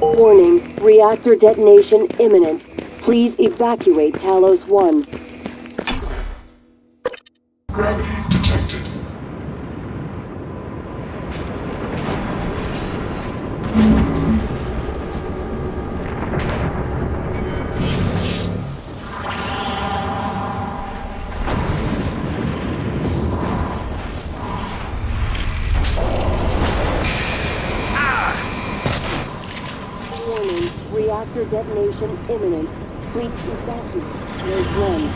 Warning, reactor detonation imminent. Please evacuate Talos 1. Reactor detonation imminent. Please evacuate Talos 1.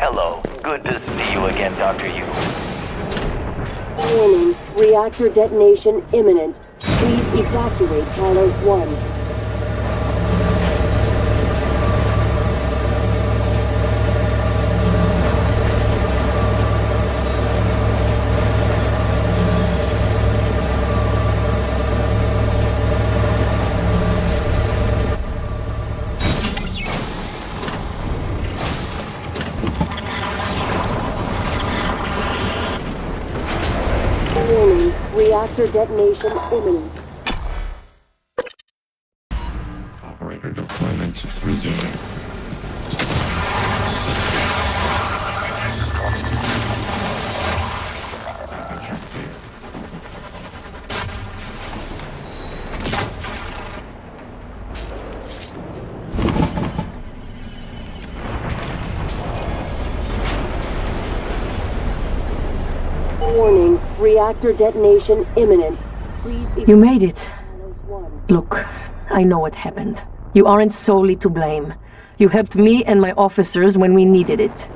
Hello. Good to see you again, Dr. Yu. Warning, reactor detonation imminent. Evacuate Talos 1. Warning, reactor detonation imminent. Operator deployment resuming. Aperture. Warning, reactor detonation imminent. Please You made it. Look, I know what happened. You aren't solely to blame. You helped me and my officers when we needed it.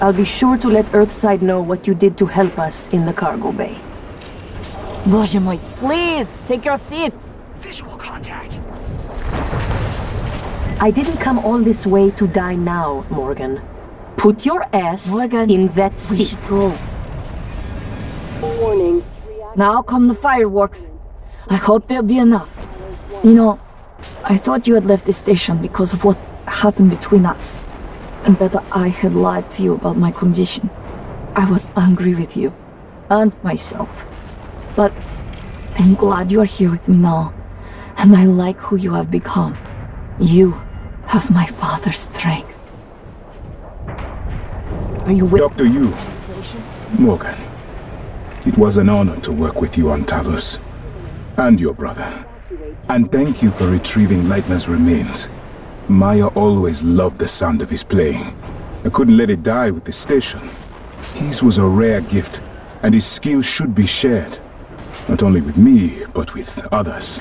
I'll be sure to let Earthside know what you did to help us in the cargo bay. Боже мой, please, take your seat. Visual contact. I didn't come all this way to die now, Morgan. Put your ass Morgan, in that We seat. should go. Warning, reactor Now come the fireworks. I hope there'll be enough. Talos 1. You know, I thought you had left the station because of what happened between us. And that I had lied to you about my condition. I was angry with you. And myself. But I'm glad you are here with me now. And I like who you have become. You have my father's strength. Are you with Dr. Yu, Morgan, it was an honor to work with you on Talos. And your brother. And thank you for retrieving Leitner's remains. Maya always loved the sound of his playing. I couldn't let it die with the station. His was a rare gift, and his skill should be shared. Not only with me, but with others.